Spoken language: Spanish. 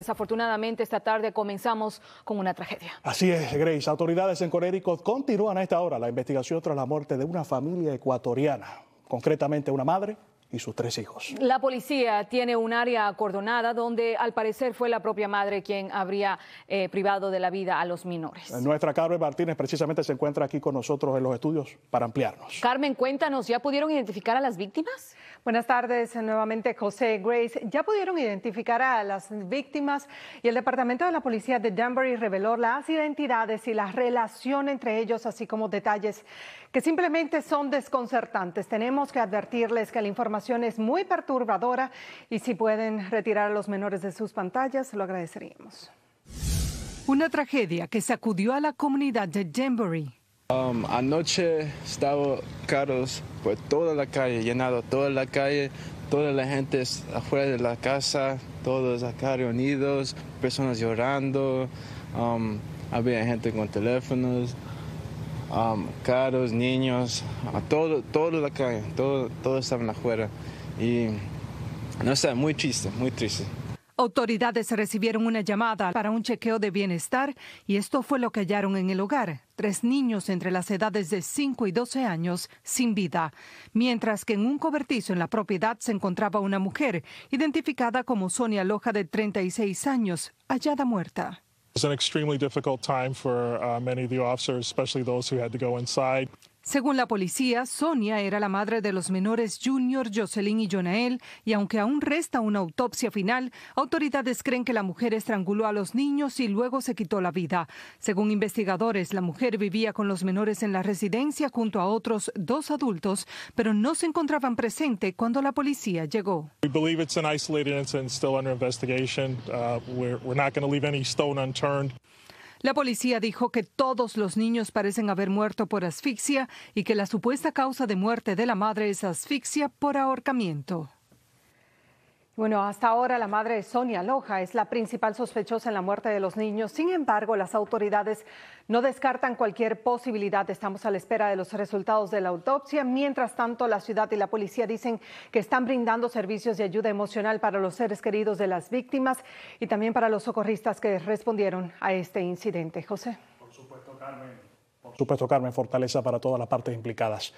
Desafortunadamente, esta tarde comenzamos con una tragedia. Así es, Grace. Autoridades en Connecticut continúan a esta hora la investigación tras la muerte de una familia ecuatoriana, concretamente una madre y sus tres hijos. La policía tiene un área acordonada donde al parecer fue la propia madre quien habría eh, privado de la vida a los menores. Nuestra Carmen Martínez precisamente se encuentra aquí con nosotros en los estudios para ampliarnos. Carmen, cuéntanos, ¿ya pudieron identificar a las víctimas? Buenas tardes nuevamente, José Grace. Ya pudieron identificar a las víctimas y el Departamento de la Policía de Danbury reveló las identidades y la relación entre ellos, así como detalles que simplemente son desconcertantes. Tenemos que advertirles que la información es muy perturbadora y si pueden retirar a los menores de sus pantallas, lo agradeceríamos. Una tragedia que sacudió a la comunidad de Danbury. Um, anoche estaba carros por toda la calle, llenado toda la calle, toda la gente afuera de la casa, todos acá reunidos, personas llorando, um, había gente con teléfonos, um, carros, niños, todo, toda la calle, todo, todos estaban afuera y no sé, muy triste, muy triste. Autoridades recibieron una llamada para un chequeo de bienestar y esto fue lo que hallaron en el hogar. Tres niños entre las edades de 5 y 12 años sin vida, mientras que en un cobertizo en la propiedad se encontraba una mujer identificada como Sonia Loja de 36 años, hallada muerta. It was an extremely difficult time for uh, many of the officers, especially those who had to go inside. Según la policía, Sonia era la madre de los menores Junior, Jocelyn y Jonael, y aunque aún resta una autopsia final, autoridades creen que la mujer estranguló a los niños y luego se quitó la vida. Según investigadores, la mujer vivía con los menores en la residencia junto a otros dos adultos, pero no se encontraban presentes cuando la policía llegó. We believe it's an isolated incident still under investigation. Uh, we're, we're not going to leave any stone unturned. La policía dijo que todos los niños parecen haber muerto por asfixia y que la supuesta causa de muerte de la madre es asfixia por ahorcamiento. Bueno, hasta ahora la madre de Sonia Loja es la principal sospechosa en la muerte de los niños. Sin embargo, las autoridades no descartan cualquier posibilidad. Estamos a la espera de los resultados de la autopsia. Mientras tanto, la ciudad y la policía dicen que están brindando servicios de ayuda emocional para los seres queridos de las víctimas y también para los socorristas que respondieron a este incidente. José. Por supuesto, Carmen. Por supuesto, Carmen, fortaleza para todas las partes implicadas.